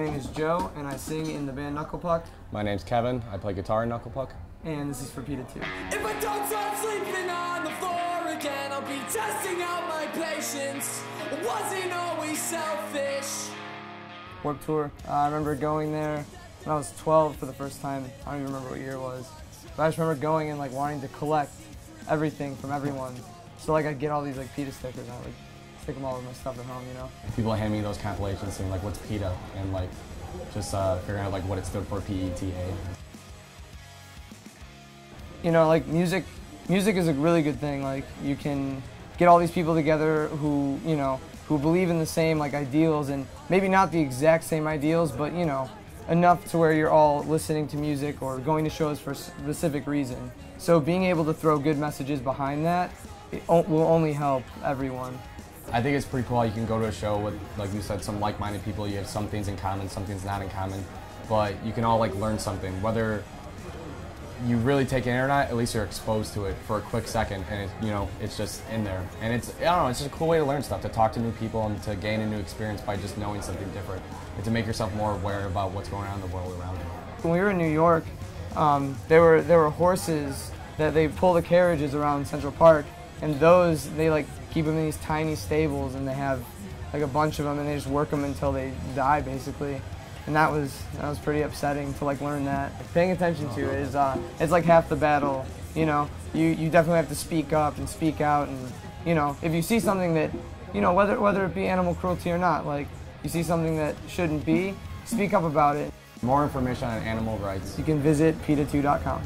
My name is Joe, and I sing in the band Knuckle Puck, My name's Kevin. I play guitar in Knuckle Puck. and this is for PETA 2. If I don't start sleeping on the floor again, I'll be testing out my patience. Wasn't always selfish. Warped Tour. Uh, I remember going there when I was 12 for the first time. I don't even remember what year it was. But I just remember going and like wanting to collect everything from everyone. So like I'd get all these like PETA stickers and I would like stick them all over my stuff at home, you know? People hand me those compilations saying like, "What's PETA?" and like, just uh, figuring out like what it stood for, P-E-T-A. you know, like music, music is a really good thing. Like you can get all these people together who, you know, who believe in the same like ideals and maybe not the exact same ideals, but you know, enough to where you're all listening to music or going to shows for a specific reason. So being able to throw good messages behind that it will only help everyone. I think it's pretty cool you can go to a show with, like you said, some like-minded people. You have some things in common, some things not in common, but you can all like learn something. Whether you really take it or not, at least you're exposed to it for a quick second, and it, you know it's just in there. And it's I don't know, it's just a cool way to learn stuff, to talk to new people, and to gain a new experience by just knowing something different, and to make yourself more aware about what's going on in the world around you. When we were in New York, um, there were there were horses that they pull the carriages around Central Park, and those they like keep them in these tiny stables, and they have like a bunch of them, and they just work them until they die, basically. And that was that was pretty upsetting to like learn that. Paying attention to it is uh, it's like half the battle. You know, you you definitely have to speak up and speak out, and you know if you see something that you know whether whether it be animal cruelty or not, like you see something that shouldn't be, speak up about it. More information on animal rights. You can visit PETA2.com.